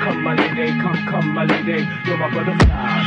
Come, my lady, come, come, my lady. You're my butterfly.